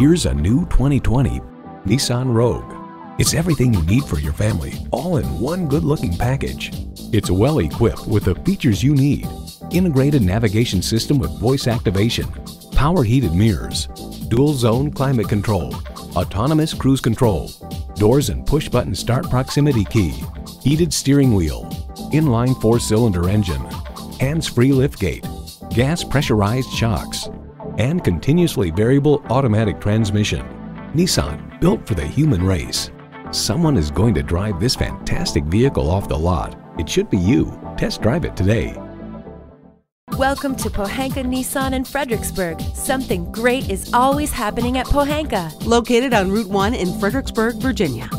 Here's a new 2020 Nissan Rogue. It's everything you need for your family, all in one good-looking package. It's well equipped with the features you need. Integrated navigation system with voice activation, power heated mirrors, dual zone climate control, autonomous cruise control, doors and push button start proximity key, heated steering wheel, inline four cylinder engine, hands-free liftgate, gas pressurized shocks, and continuously variable automatic transmission. Nissan, built for the human race. Someone is going to drive this fantastic vehicle off the lot. It should be you. Test drive it today. Welcome to Pohanka Nissan in Fredericksburg. Something great is always happening at Pohanka. Located on Route 1 in Fredericksburg, Virginia.